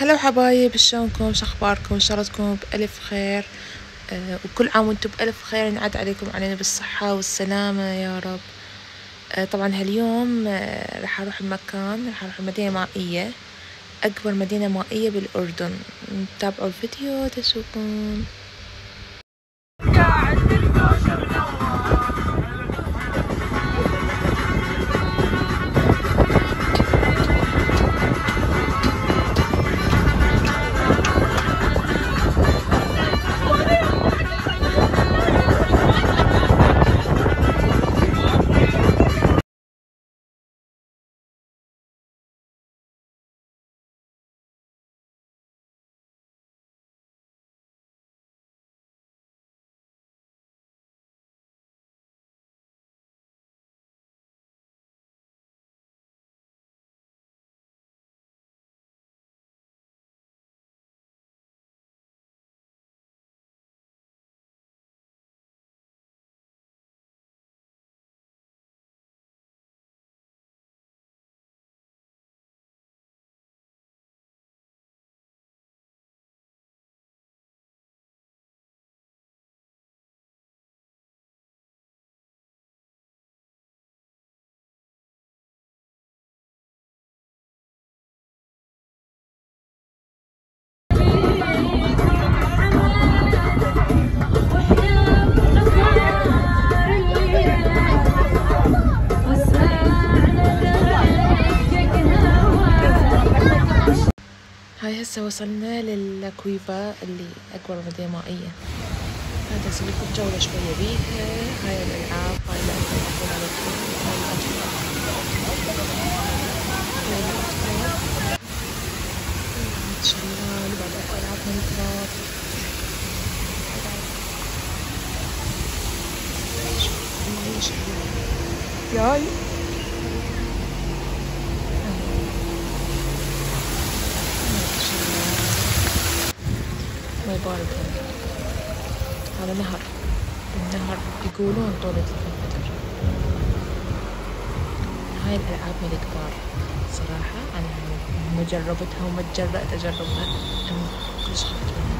هلا حبايب شلونكم؟ شخباركم إن شاء الله تكونوا بألف خير. آه وكل عام وأنتم بألف خير. ينعاد عليكم علينا بالصحة والسلامة يا رب. آه طبعا هاليوم آه راح أروح بمكان راح أروح مدينة مائية. أكبر مدينة مائية بالأردن. تابعوا الفيديو تشوفون. هاي هسه وصلنا للكويفا اللي أكبر مدينة مائية. هذا أسوي لكم جولة شوية بيها هاي الألعاب هاي الأطفال هاي الأطفال يبارك هذا نهر. النهر يقولون طولة الكمبيوتر. هاي الألعاب من الكبار صراحة أنا ما جربتها وما تجرأت أجربها كلش خفت منها.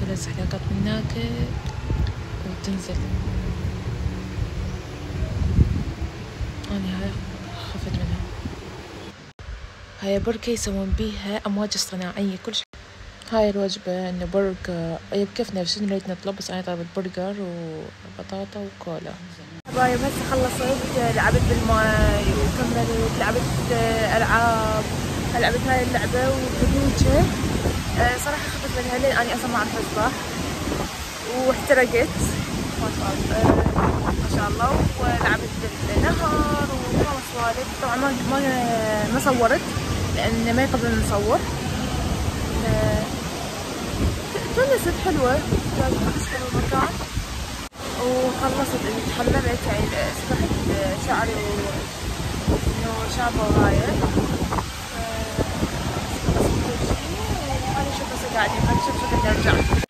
كلها سحلقات من هناك وتنزل. أنا هاي خفت منها. هاي بركة يسوون بيها أمواج اصطناعية كل شيء هاي الوجبة إنه برجر أي بكيفنا بس نريد نطلب بس أنا طلبت برجر وبطاطا وكولا. حبايب هسه خلصت لعبت بالماي وكملت لعبت ألعاب لعبت هاي اللعبة وهدوجة صراحة خفت منها لين أني أصلا ما أعرف أسبح واحترقت. ما شاء الله. الله. ولعبت بالنهر وما سوالف طبعا ما ما صورت. لأن ما يقبل نصور تونست حلوة. وخلصت اني تحممت يعني سبحت شعري وشابة وهاي خلصت كل شي وخلي نشوف هسه قاعدين خلي نشوف شو نرجع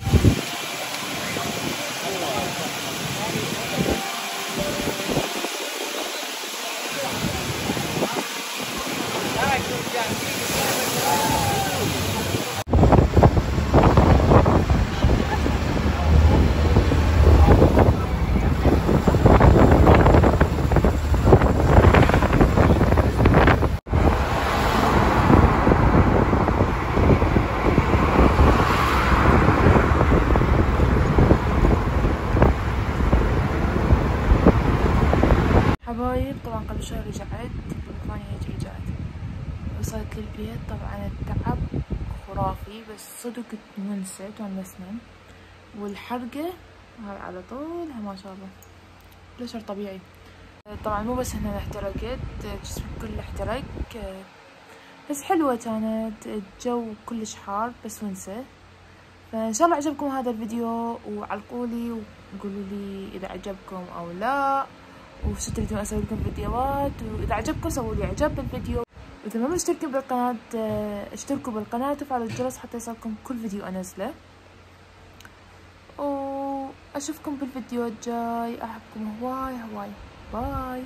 حبايب طبعا قبل شوي رجعت بالثانية هيك رجعت وصلت للبيت. طبعا التعب خرافي بس صدق منسى تونسنا والحرقة هاي على طول ما شاء الله. كل طبيعي. طبعا مو بس هنا احترقت جسمي كله احترق. بس حلوة كانت الجو كلش حار بس ونسى فإن شاء الله عجبكم هذا الفيديو وعلقولي وقولوا لي إذا عجبكم أو لا. وشو تريدون أسوي لكم فيديوهات؟ وإذا عجبكم سووا لي إعجاب بالفيديو. واذا ما مشتركين بالقناة اشتركوا بالقناة وفعلوا الجرس حتى يصلكم كل فيديو انزله وأشوفكم بالفيديو الجاي. أحبكم هواي هواي bye.